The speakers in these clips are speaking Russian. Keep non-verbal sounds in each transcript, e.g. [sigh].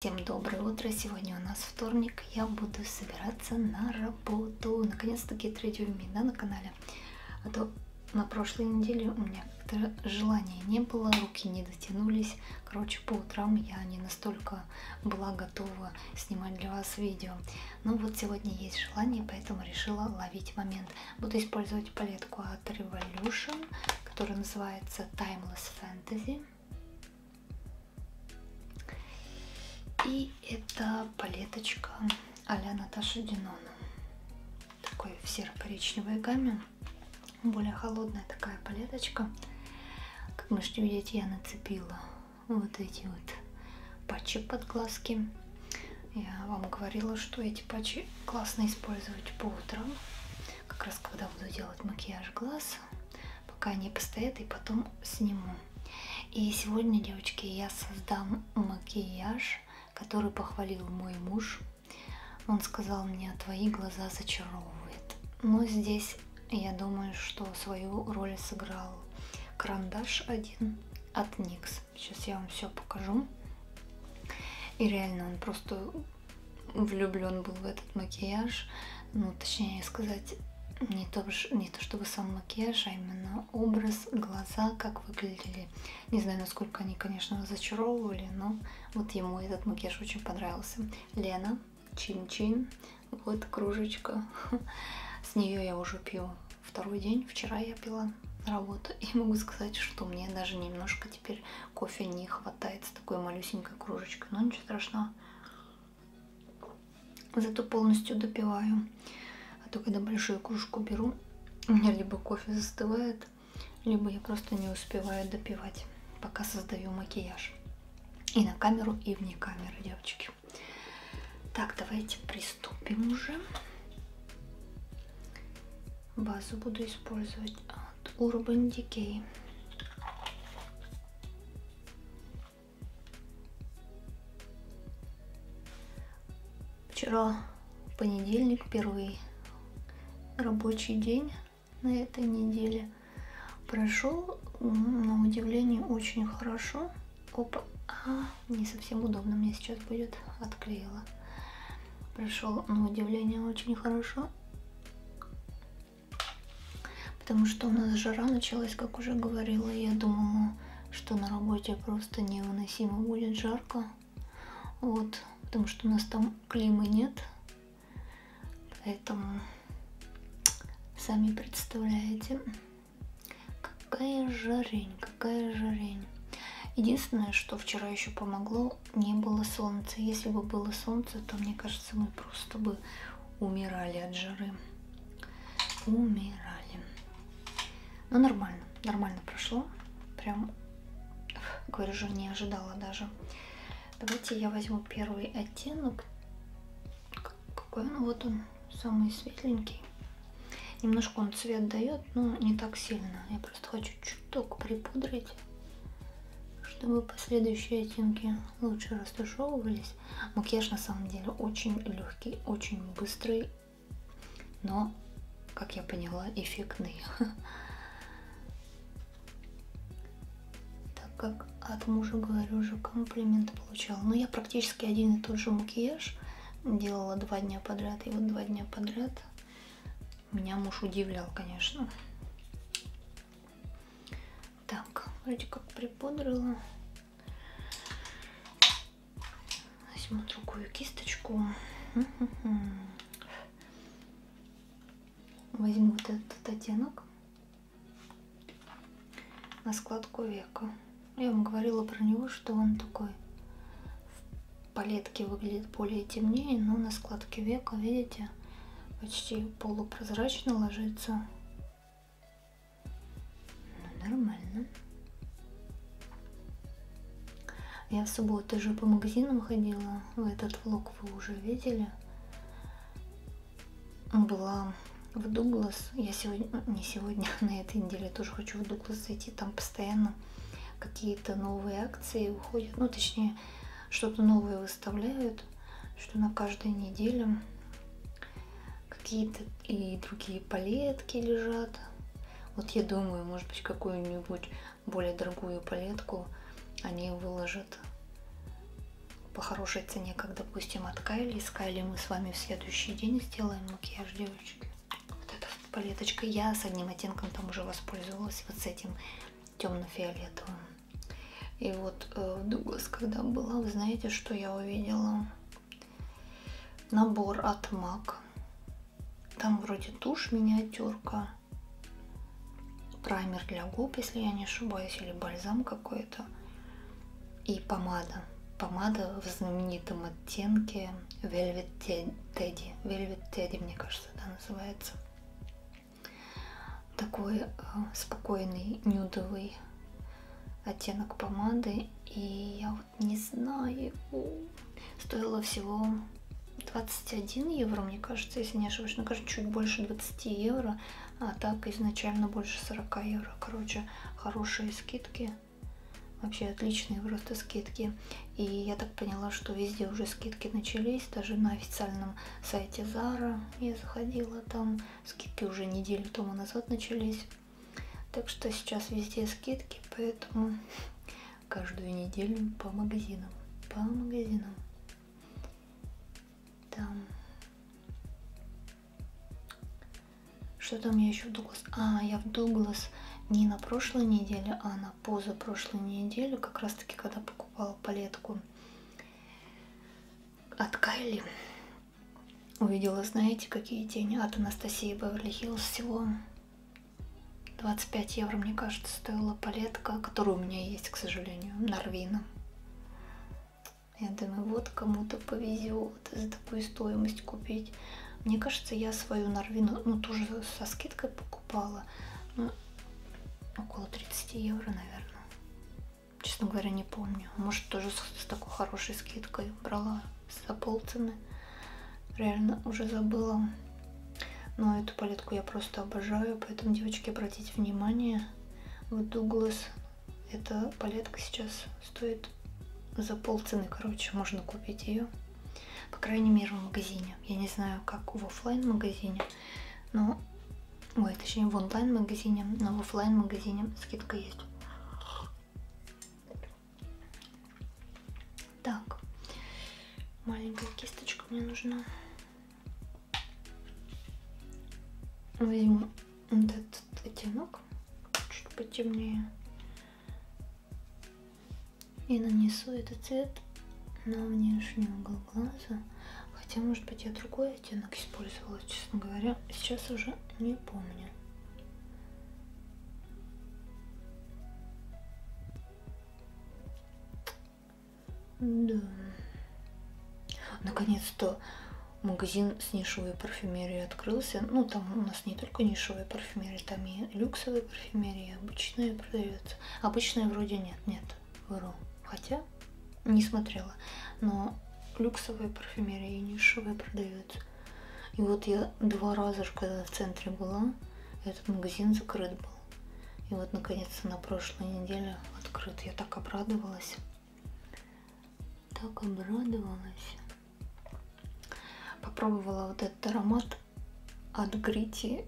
Всем доброе утро! Сегодня у нас вторник. Я буду собираться на работу. Наконец-таки день да, на канале. А то на прошлой неделе у меня как-то желания не было, руки не дотянулись. Короче, по утрам я не настолько была готова снимать для вас видео. Но вот сегодня есть желание, поэтому решила ловить момент. Буду использовать палетку от Revolution, которая называется Timeless Fantasy. И это палеточка а-ля Наташа Динона. Такой в серо-коричневой гамме. Более холодная такая палеточка. Как можете видеть, я нацепила вот эти вот патчи под глазки. Я вам говорила, что эти патчи классно использовать по утрам. Как раз когда буду делать макияж глаз. Пока они постоят и потом сниму. И сегодня, девочки, я создам макияж который похвалил мой муж. Он сказал мне, твои глаза зачаровывают. Но здесь я думаю, что свою роль сыграл карандаш один от NYX. Сейчас я вам все покажу. И реально он просто влюблен был в этот макияж. Ну, точнее сказать, не то, не то чтобы сам макияж, а именно образ, глаза, как выглядели. Не знаю, насколько они, конечно, зачаровывали, но вот ему этот макияж очень понравился. Лена, чин-чин, вот кружечка. [laughs] С нее я уже пью второй день. Вчера я пила на работу. И могу сказать, что мне даже немножко теперь кофе не хватает с такой малюсенькой кружечкой. Но ничего страшного. Зато полностью допиваю. А то когда большую кружку беру, у меня либо кофе застывает, либо я просто не успеваю допивать, пока создаю макияж. И на камеру, и вне камеры, девочки. Так, давайте приступим уже. Базу буду использовать от Urban Decay. Вчера понедельник, первый рабочий день на этой неделе прошел, на удивление, очень хорошо. Опа, а, не совсем удобно мне сейчас будет, отклеила. Прошел, на удивление, очень хорошо. Потому что у нас жара началась, как уже говорила. Я думала, что на работе просто невыносимо будет жарко. Вот, потому что у нас там климы нет. Поэтому Сами представляете, какая жарень, какая жарень. Единственное, что вчера еще помогло, не было солнца. Если бы было солнце, то, мне кажется, мы просто бы умирали от жары. Умирали. Но нормально, нормально прошло. Прям, говорю же, не ожидала даже. Давайте я возьму первый оттенок. Какой он? Вот он, самый светленький. Немножко он цвет дает, но не так сильно. Я просто хочу чуток припудрить, чтобы последующие оттенки лучше растушевывались. Макияж на самом деле очень легкий, очень быстрый, но, как я поняла, эффектный. Так как от мужа, говорю, уже комплимент получала. Но я практически один и тот же макияж делала два дня подряд. И вот два дня подряд меня муж удивлял, конечно. Так, вроде как припудрила. Возьму другую кисточку. Возьму вот этот оттенок на складку века. Я вам говорила про него, что он такой в палетке выглядит более темнее, но на складке века, видите, почти полупрозрачно ложится. Ну, нормально. Я в субботу же по магазинам ходила. В этот влог вы уже видели. Была в Дуглас. Я сегодня, не сегодня, [laughs] на этой неделе тоже хочу в Дуглас зайти. Там постоянно какие-то новые акции выходят. Ну, точнее, что-то новое выставляют, что на каждой неделе какие-то и другие палетки лежат. Вот я думаю, может быть, какую-нибудь более дорогую палетку они выложат по хорошей цене, как, допустим, от Кайли. С Кайли мы с вами в следующий день сделаем макияж, девочки. Вот эта палеточка. Я с одним оттенком там уже воспользовалась, вот с этим темно-фиолетовым. И вот э, Дуглас, когда была, вы знаете, что я увидела? Набор от MAC. Там вроде тушь, миниатюрка, праймер для губ, если я не ошибаюсь, или бальзам какой-то. И помада. Помада в знаменитом оттенке Velvet Teddy. Velvet Teddy, мне кажется, да, называется. Такой э, спокойный, нюдовый оттенок помады. И я вот не знаю, стоило всего 21 евро, мне кажется, если не ошибаюсь. Мне кажется, чуть больше 20 евро, а так изначально больше 40 евро. Короче, хорошие скидки. Вообще отличные просто скидки. И я так поняла, что везде уже скидки начались. Даже на официальном сайте Zara я заходила, там скидки уже неделю тому назад начались. Так что сейчас везде скидки, поэтому каждую неделю по магазинам. По магазинам. Там. Что там я еще в Дуглас? А, я в Дуглас не на прошлой неделе, а на позапрошлой неделе, как раз таки, когда покупала палетку от Кайли, увидела, знаете, какие тени от Анастасии Беверли Хиллз всего 25 евро, мне кажется, стоила палетка, которая у меня есть, к сожалению, Нарвина. Я думаю, вот кому-то повезет за такую стоимость купить. Мне кажется, я свою Нарвину, ну, тоже со скидкой покупала. Ну, около 30 евро, наверное. Честно говоря, не помню. Может, тоже с, с такой хорошей скидкой брала за полцены. Реально уже забыла. Но эту палетку я просто обожаю, поэтому, девочки, обратите внимание. Вот Дуглас, эта палетка сейчас стоит за полцены, короче, можно купить ее. По крайней мере, в магазине. Я не знаю, как в офлайн магазине, но... Ой, точнее, в онлайн магазине, но в офлайн магазине скидка есть. Так, маленькая кисточка мне нужна. Возьму вот этот оттенок, чуть потемнее. И нанесу этот цвет на внешний угол глаза. Хотя, может быть, я другой оттенок использовала, честно говоря. Сейчас уже не помню. Да. Наконец-то магазин с нишевой парфюмерией открылся. Ну, там у нас не только нишевая парфюмерия, там и люксовая парфюмерия, обычная продается. Обычная вроде нет, нет, вру. Хотя не смотрела. Но люксовая парфюмерия и нишевая продается. И вот я два раза, когда в центре была, этот магазин закрыт был. И вот наконец-то на прошлой неделе открыт. Я так обрадовалась. Так обрадовалась. Попробовала вот этот аромат от Gritty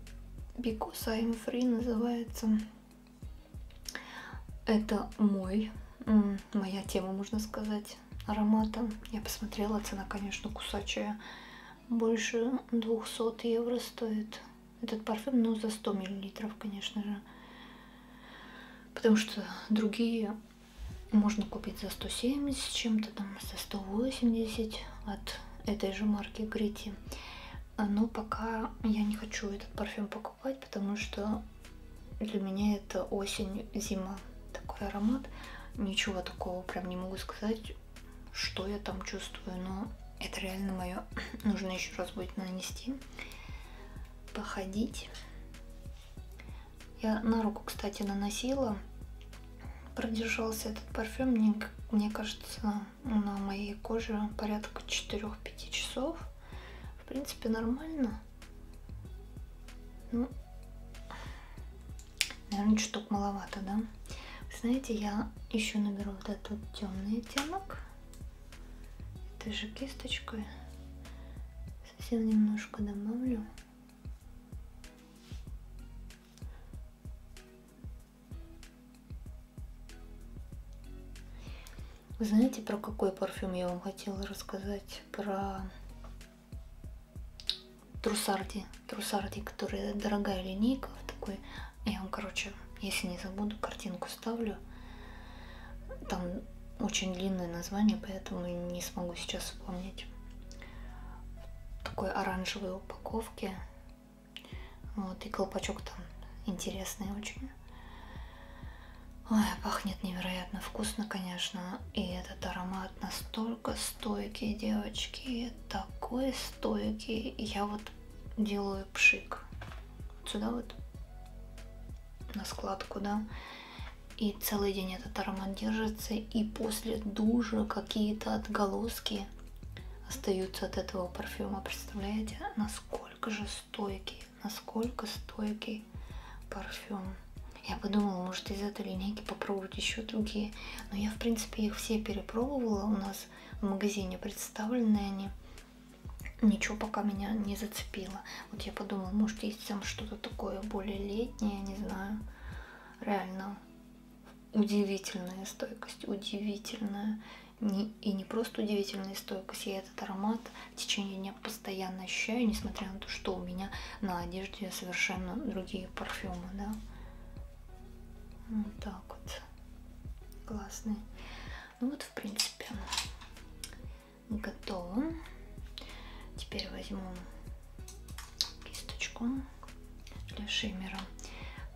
Because I'm Free называется. Это мой моя тема, можно сказать, аромата. Я посмотрела, цена, конечно, кусачая. Больше 200 евро стоит этот парфюм, но за 100 миллилитров, конечно же. Потому что другие можно купить за 170 с чем-то, там за 180 от этой же марки Грити. Но пока я не хочу этот парфюм покупать, потому что для меня это осень-зима такой аромат ничего такого прям не могу сказать, что я там чувствую, но это реально мое. [clears throat] Нужно еще раз будет нанести, походить. Я на руку, кстати, наносила. Продержался этот парфюм, мне, мне кажется, на моей коже порядка 4-5 часов. В принципе, нормально. Ну, наверное, чуток маловато, да? Знаете, я еще наберу вот этот темный оттенок этой же кисточкой. Совсем немножко добавлю. Вы знаете, про какой парфюм я вам хотела рассказать? Про Трусарди. Трусарди, которая дорогая линейка. Такой, я вам, короче, если не забуду, картинку ставлю. Там очень длинное название, поэтому не смогу сейчас вспомнить. В такой оранжевой упаковке. Вот, и колпачок там интересный очень. Ой, пахнет невероятно вкусно, конечно. И этот аромат настолько стойкий, девочки. Такой стойкий. Я вот делаю пшик. Вот сюда вот. На складку, да. И целый день этот аромат держится. И после душа какие-то отголоски остаются от этого парфюма. Представляете, насколько же стойкий, насколько стойкий парфюм. Я подумала, может из этой линейки попробовать еще другие. Но я, в принципе, их все перепробовала. У нас в магазине представлены они. Ничего пока меня не зацепило. Вот я подумала, может есть там что-то такое более летнее, не знаю. Реально удивительная стойкость, удивительная. Не, и не просто удивительная стойкость, я этот аромат в течение дня постоянно ощущаю, несмотря на то, что у меня на одежде совершенно другие парфюмы, да. Вот так вот. Классный. Ну вот, в принципе, готово. Теперь возьму кисточку для шиммера.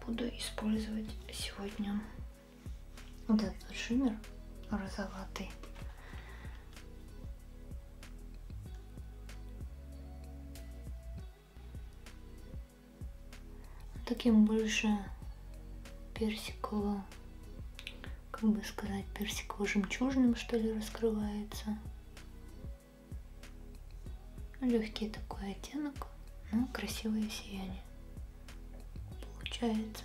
Буду использовать сегодня вот этот шиммер розоватый. Таким больше персиково, как бы сказать, персиково-жемчужным, что ли, раскрывается. Легкий такой оттенок, но красивое сияние получается.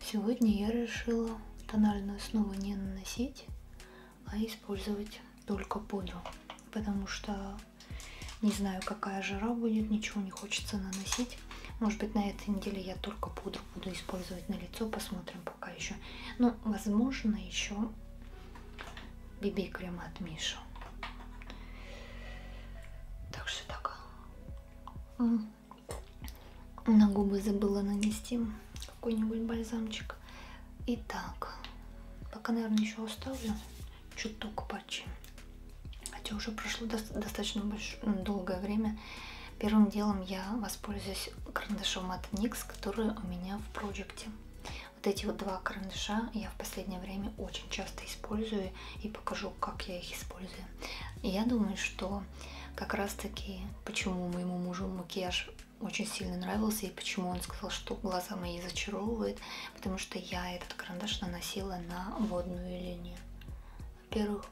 Сегодня я решила тональную основу не наносить, а использовать только пудру потому что не знаю, какая жара будет, ничего не хочется наносить. Может быть, на этой неделе я только пудру буду использовать на лицо, посмотрим пока еще. Ну, возможно, еще BB-крем от Миша. Так что так. На губы забыла нанести какой-нибудь бальзамчик. Итак, пока, наверное, еще оставлю чуток патчи хотя уже прошло до достаточно больш... долгое время, первым делом я воспользуюсь карандашом от NYX, который у меня в проекте. Вот эти вот два карандаша я в последнее время очень часто использую и покажу, как я их использую. И я думаю, что как раз таки, почему моему мужу макияж очень сильно нравился и почему он сказал, что глаза мои зачаровывает, потому что я этот карандаш наносила на водную линию. Во-первых,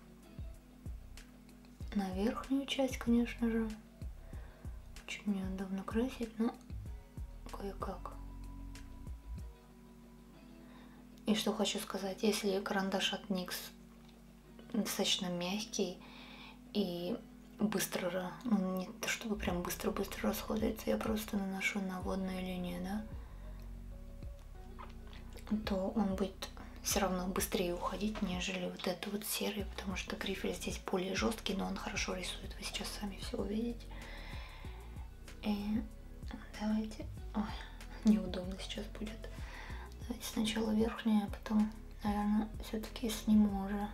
на верхнюю часть, конечно же. Очень мне давно красить, но кое-как. И что хочу сказать, если карандаш от NYX достаточно мягкий и быстро, ну не то чтобы прям быстро-быстро расходуется, я просто наношу на водную линию, да, то он будет все равно быстрее уходить, нежели вот это вот серый, потому что грифель здесь более жесткий, но он хорошо рисует. Вы сейчас сами все увидите. И давайте... Ой, неудобно сейчас будет. Давайте сначала верхнюю, а потом, наверное, все-таки сниму уже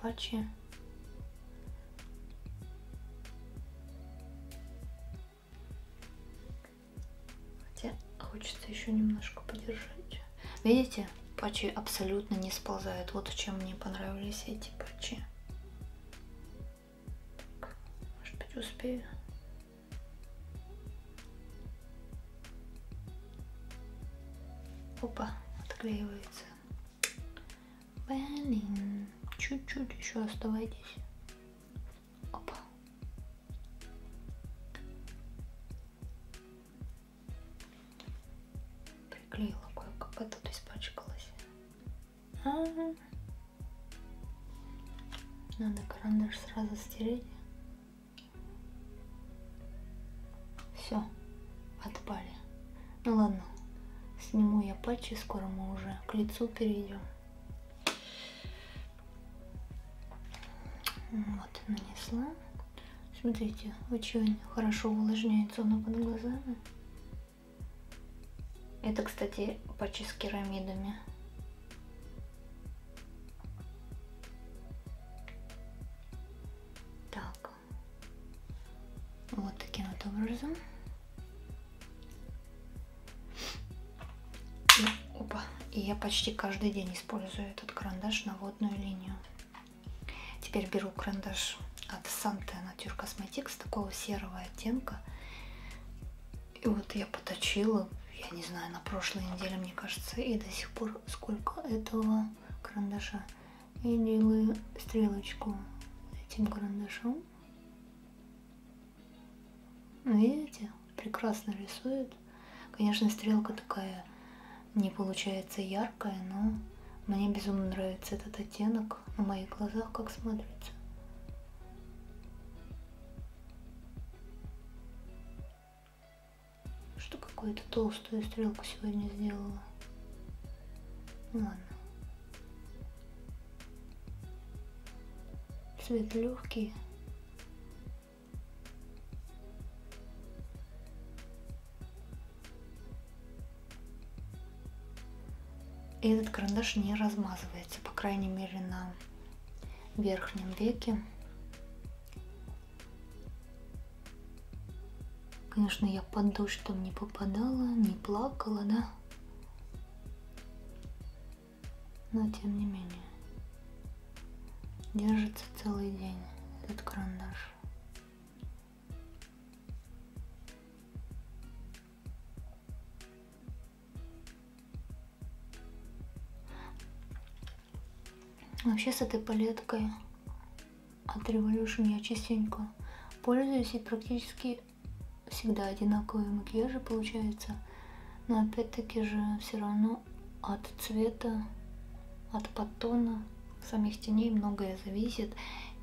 патчи. Хотя хочется еще немножко подержать. Видите? патчи абсолютно не сползают. Вот чем мне понравились эти патчи. Так, может быть успею. Опа, отклеивается. Блин, чуть-чуть еще оставайтесь. Опа. Приклеила кое-как, а тут испачкалась. Ага. Надо карандаш сразу стереть. Все, отпали. Ну ладно, сниму я патчи, скоро мы уже к лицу перейдем. Вот, нанесла. Смотрите, очень хорошо увлажняет зону под глазами. Это, кстати, патчи с керамидами. Почти каждый день использую этот карандаш на водную линию. Теперь беру карандаш от Sante Nature Cosmetics такого серого оттенка. И вот я поточила, я не знаю, на прошлой неделе, мне кажется, и до сих пор сколько этого карандаша. И делаю стрелочку этим карандашом. Видите, прекрасно рисует. Конечно, стрелка такая не получается яркая, но мне безумно нравится этот оттенок на моих глазах, как смотрится. Что какую-то толстую стрелку сегодня сделала. Ладно. Цвет легкий. Этот карандаш не размазывается, по крайней мере на верхнем веке. Конечно, я под дождь не попадала, не плакала, да? Но тем не менее, держится целый день этот карандаш. Вообще с этой палеткой от Revolution я частенько пользуюсь и практически всегда одинаковые макияжи получаются. Но опять-таки же все равно от цвета, от подтона самих теней многое зависит.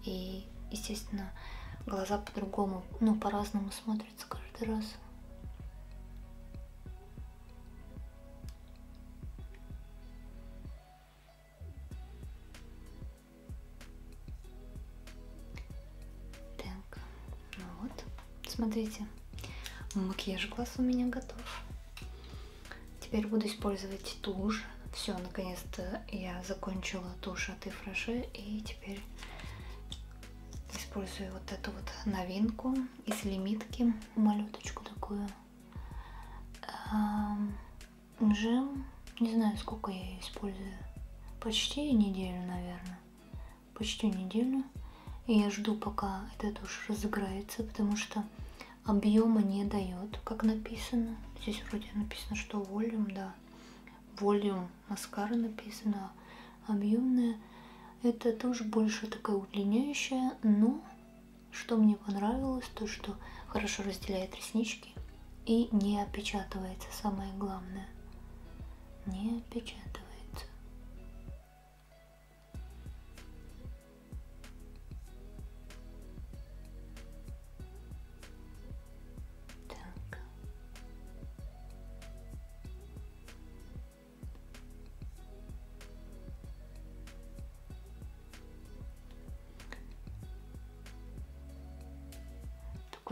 И, естественно, глаза по-другому, ну, по-разному смотрятся каждый раз. Смотрите, макияж глаз у меня готов. Теперь буду использовать тушь. Все, наконец-то я закончила тушь от Ифраше и теперь использую вот эту вот новинку из лимитки, малюточку такую. Уже не знаю, сколько я ее использую. Почти неделю, наверное. Почти неделю. И я жду, пока эта тушь разыграется, потому что объема не дает, как написано. Здесь вроде написано, что волюм, да. Волюм маскара написано. Объемная. Это тоже больше такая удлиняющая, но что мне понравилось, то что хорошо разделяет реснички и не опечатывается, самое главное. Не опечатывается.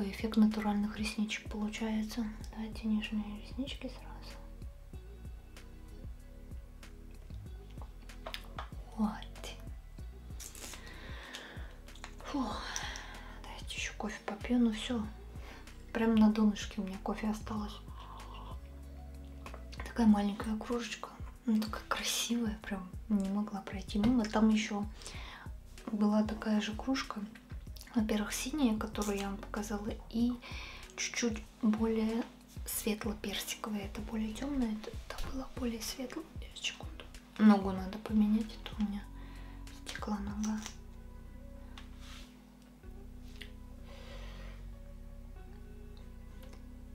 Такой эффект натуральных ресничек получается. Давайте нижние реснички сразу. Вот. Давайте еще кофе попью. Ну все. Прям на донышке у меня кофе осталось. Такая маленькая кружечка. Ну, такая красивая. Прям не могла пройти мимо. Там еще была такая же кружка во-первых, синяя, которую я вам показала, и чуть-чуть более светло-персиковая. Это более темная, это, это было более светлое. Секунду. Ногу надо поменять, это у меня стекла нога.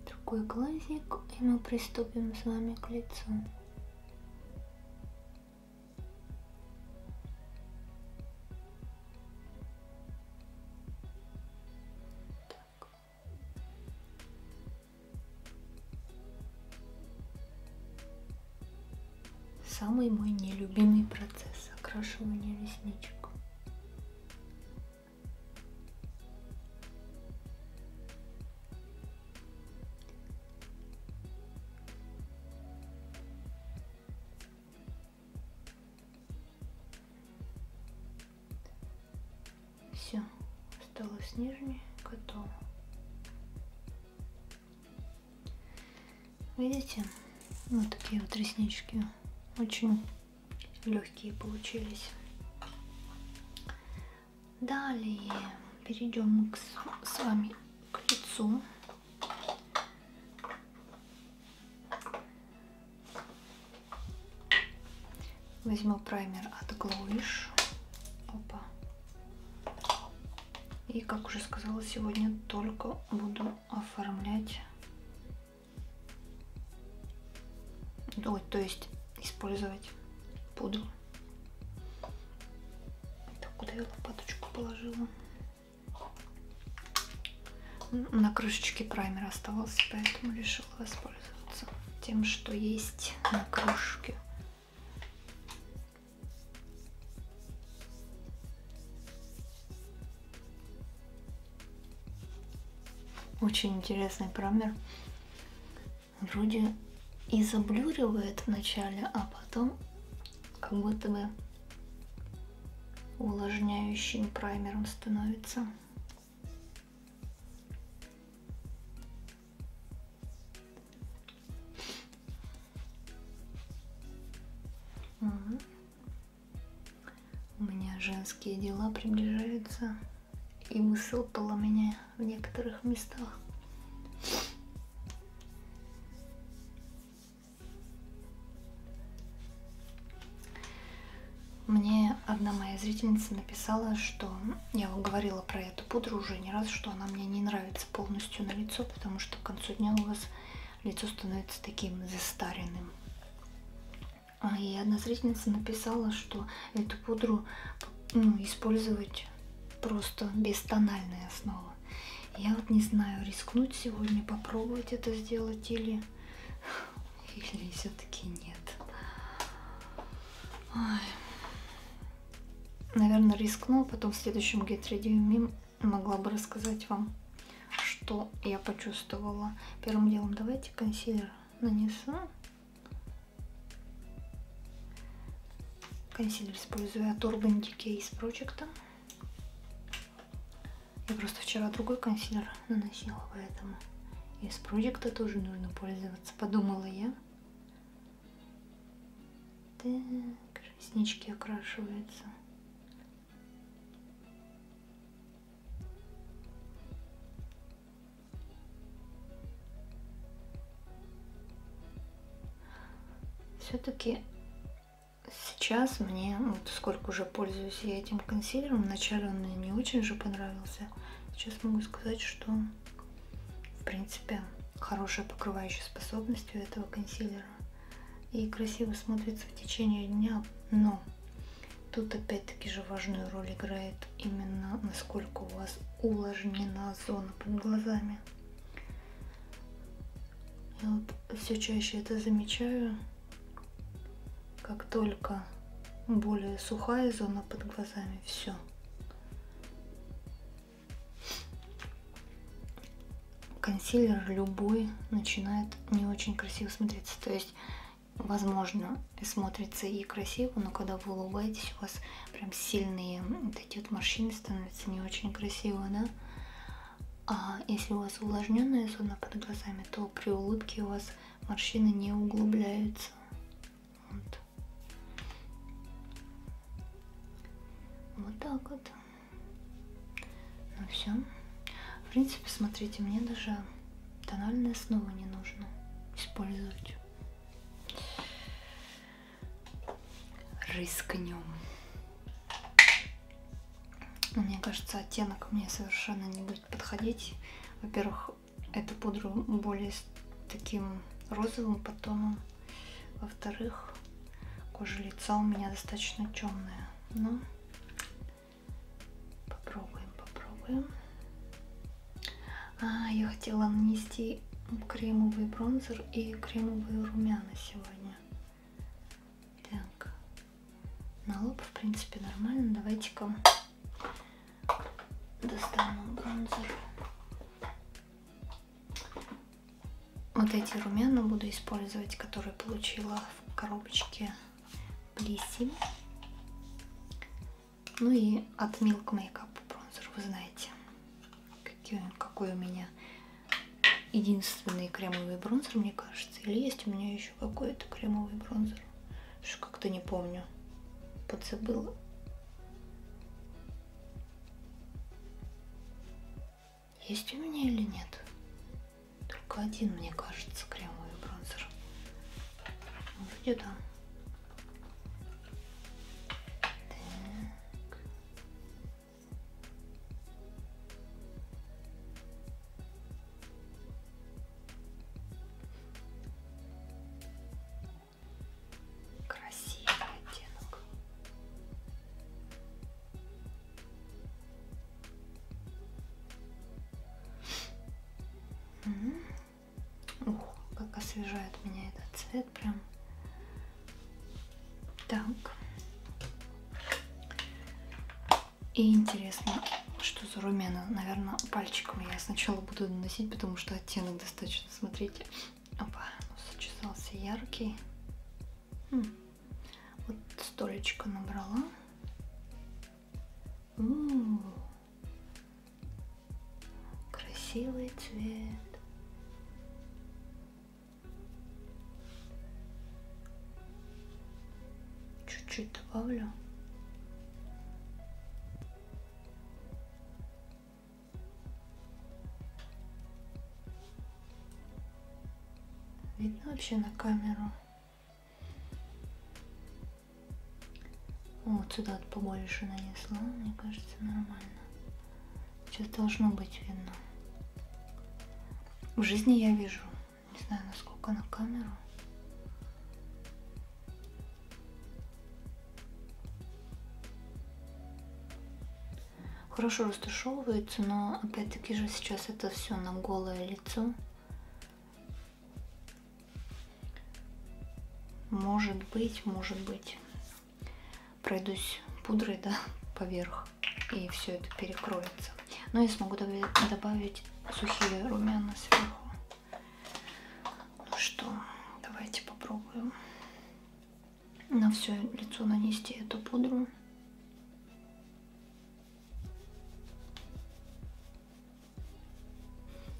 Другой глазик, и мы приступим с вами к лицу. Самый мой нелюбимый процесс окрашивания ресничек. Все, осталось нижний, готово. Видите? Вот такие вот реснички. Очень легкие получились. Далее перейдем к, с вами к лицу. Возьму праймер от Glowish. Опа. И, как уже сказала, сегодня только буду оформлять Ой, то есть использовать пудру. Так, куда я лопаточку положила? На крышечке праймер оставался, поэтому решила воспользоваться тем, что есть на крышке. Очень интересный промер. Вроде и заблюривает вначале, а потом как будто бы увлажняющим праймером становится. У меня женские дела приближаются и высыпало меня в некоторых местах. Зрительница написала, что я говорила про эту пудру уже не раз, что она мне не нравится полностью на лицо, потому что к концу дня у вас лицо становится таким застаренным. А, и одна зрительница написала, что эту пудру ну, использовать просто без тональной основы. Я вот не знаю, рискнуть сегодня, попробовать это сделать или, [laughs] или все-таки нет. Ой. Наверное, рискну, потом в следующем Get Ready Me могла бы рассказать вам, что я почувствовала. Первым делом давайте консилер нанесу. Консилер использую от Urban Decay из Project. Я просто вчера другой консилер наносила, поэтому из проекта тоже нужно пользоваться, подумала я. Так, реснички окрашиваются. Все-таки сейчас мне, вот сколько уже пользуюсь я этим консилером, вначале он мне не очень же понравился. Сейчас могу сказать, что в принципе хорошая покрывающая способность у этого консилера. И красиво смотрится в течение дня, но тут опять-таки же важную роль играет именно насколько у вас увлажнена зона под глазами. Я вот все чаще это замечаю как только более сухая зона под глазами, все. Консилер любой начинает не очень красиво смотреться. То есть, возможно, смотрится и красиво, но когда вы улыбаетесь, у вас прям сильные вот эти вот морщины становятся не очень красиво, да? А если у вас увлажненная зона под глазами, то при улыбке у вас морщины не углубляются. Вот. Вот так вот. Ну все. В принципе, смотрите, мне даже тональная основа не нужно использовать. Рискнем. Мне кажется, оттенок мне совершенно не будет подходить. Во-первых, эту пудру более с таким розовым потоном. Во-вторых, кожа лица у меня достаточно темная. Но попробуем. А, я хотела нанести кремовый бронзер и кремовые румяна сегодня. Так. на лоб, в принципе, нормально. Давайте-ка достану бронзер. Вот эти румяна буду использовать, которые получила в коробочке Блисси. Ну и от Milk Makeup бронзер, вы знаете, какой, какой у меня единственный кремовый бронзер, мне кажется. Или есть у меня еще какой-то кремовый бронзер? Что как-то не помню. Подзабыла. Есть у меня или нет? Только один, мне кажется, кремовый бронзер. Вроде да. И интересно, что за румяна. Наверное, пальчиком я сначала буду наносить, потому что оттенок достаточно, смотрите. Опа, сочесался яркий. Хм. Вот столечко набрала. У -у -у. Красивый цвет. Чуть-чуть добавлю. Вообще на камеру? Вот сюда побольше нанесла, мне кажется, нормально. Сейчас должно быть видно. В жизни я вижу, не знаю, насколько на камеру. Хорошо растушевывается, но опять-таки же сейчас это все на голое лицо. Может быть, может быть, пройдусь пудрой, да, [laughs] поверх, и все это перекроется. Но я смогу добавить сухие румяна сверху. Ну что, давайте попробуем на все лицо нанести эту пудру.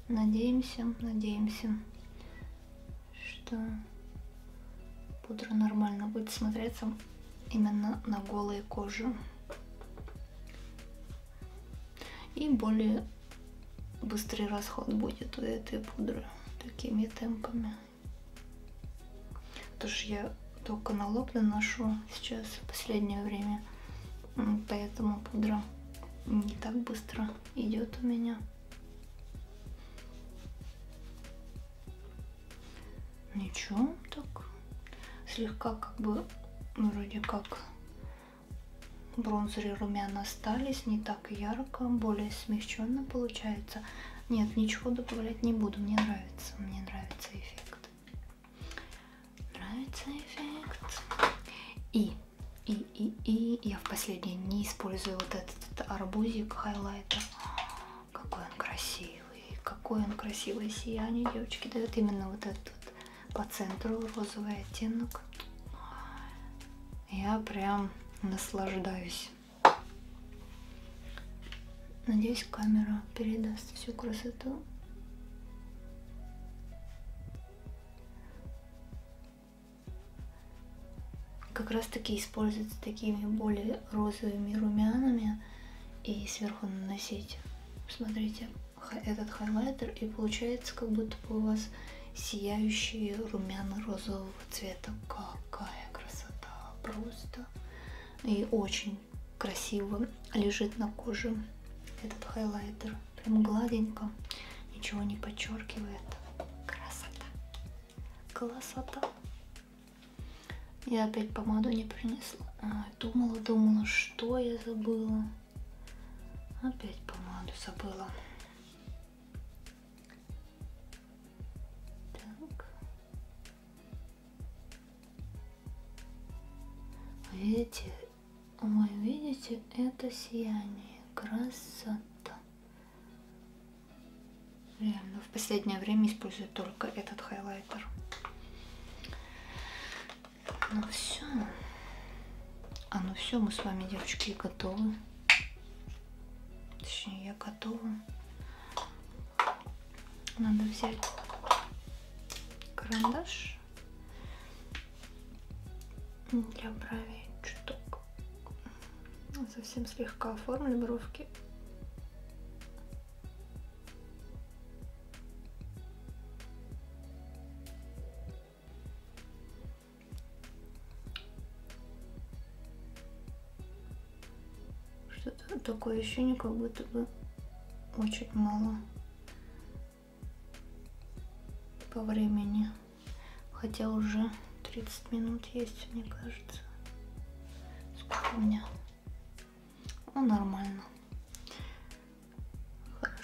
Надеемся, надеемся, что пудра нормально будет смотреться именно на голой коже. И более быстрый расход будет у этой пудры такими темпами. Потому что я только на лоб наношу сейчас в последнее время, поэтому пудра не так быстро идет у меня. Ничего, так слегка как бы вроде как бронзер и румяна остались, не так ярко, более смягченно получается. Нет, ничего добавлять не буду, мне нравится, мне нравится эффект. Нравится эффект. И, и, и, и я в последние не использую вот этот, этот арбузик хайлайтер. Какой он красивый, какой он красивое сияние, девочки, дает именно вот этот по центру розовый оттенок. Я прям наслаждаюсь. Надеюсь, камера передаст всю красоту. Как раз таки использовать такими более розовыми румянами и сверху наносить, смотрите, этот хайлайтер и получается как будто бы у вас сияющие румяна розового цвета. Какая! Просто. И очень красиво лежит на коже этот хайлайтер. Прям гладенько. Ничего не подчеркивает. Красота. Красота. Я опять помаду не принесла. А, думала, думала, что я забыла. Опять помаду забыла. Видите, вы видите это сияние. Красота. Реально, в последнее время использую только этот хайлайтер. Ну все. А ну все, мы с вами, девочки, готовы. Точнее, я готова. Надо взять карандаш для бровей. Совсем слегка оформлю бровки. Что-то такое ощущение, как будто бы очень мало по времени. Хотя уже 30 минут есть, мне кажется.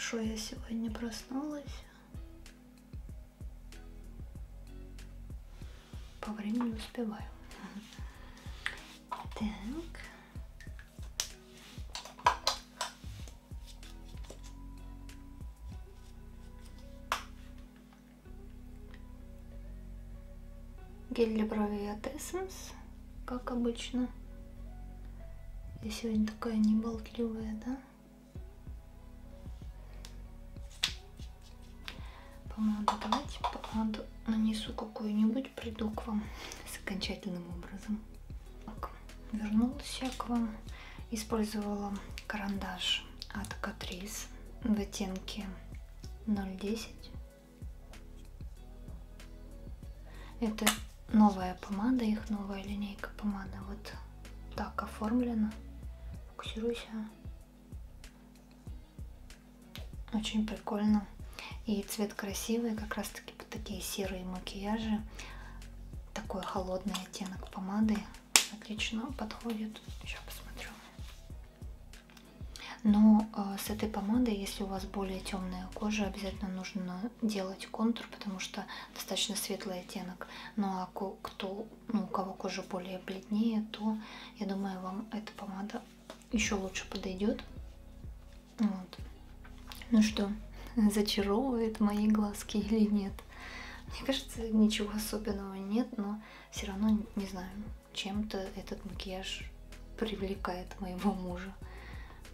Хорошо, я сегодня проснулась. По времени успеваю. Так. Гель для бровей от Essence, как обычно. Я сегодня такая неболтливая, да? Помаду. Давайте помаду нанесу какую-нибудь, приду к вам с окончательным образом. Так, вернулась я к вам. Использовала карандаш от Catrice в оттенке 010. Это новая помада, их новая линейка помады. Вот так оформлена. Фокусируйся. Очень прикольно. И цвет красивый, как раз таки такие серые макияжи. Такой холодный оттенок помады отлично подходит. Сейчас посмотрю. Но э, с этой помадой, если у вас более темная кожа, обязательно нужно делать контур, потому что достаточно светлый оттенок. Ну а кто, ну, у кого кожа более бледнее, то я думаю, вам эта помада еще лучше подойдет. Вот. Ну что, [laughs] зачаровывает мои глазки или нет? Мне кажется, ничего особенного нет, но все равно не знаю, чем-то этот макияж привлекает моего мужа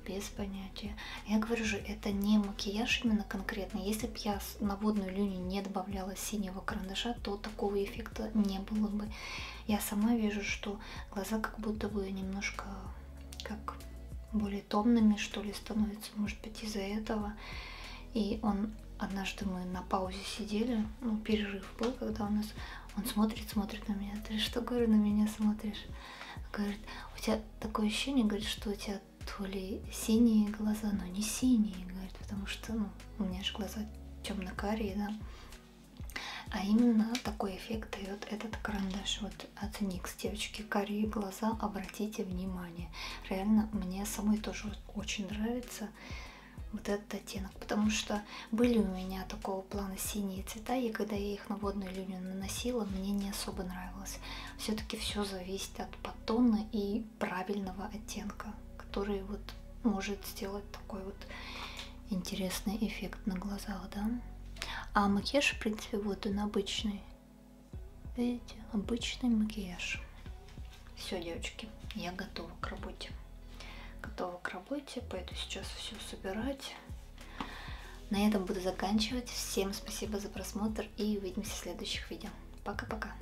без понятия. Я говорю же, это не макияж именно конкретно. Если бы я на водную линию не добавляла синего карандаша, то такого эффекта не было бы. Я сама вижу, что глаза как будто бы немножко как более томными, что ли, становятся. Может быть, из-за этого. И он однажды мы на паузе сидели, ну, перерыв был, когда у нас он смотрит, смотрит на меня. Ты что, говорю, на меня смотришь? Говорит, у тебя такое ощущение, говорит, что у тебя то ли синие глаза, но не синие, говорит, потому что ну, у меня же глаза темно-карие, да. А именно такой эффект дает этот карандаш. Вот от NYX, девочки, карие глаза, обратите внимание. Реально, мне самой тоже очень нравится вот этот оттенок, потому что были у меня такого плана синие цвета, и когда я их на водную линию наносила, мне не особо нравилось. Все-таки все зависит от подтона и правильного оттенка который вот может сделать такой вот интересный эффект на глазах, да. А макияж, в принципе, вот он обычный. Видите, обычный макияж. Все, девочки, я готова к работе. Готова к работе, пойду сейчас все собирать. На этом буду заканчивать. Всем спасибо за просмотр и увидимся в следующих видео. Пока-пока.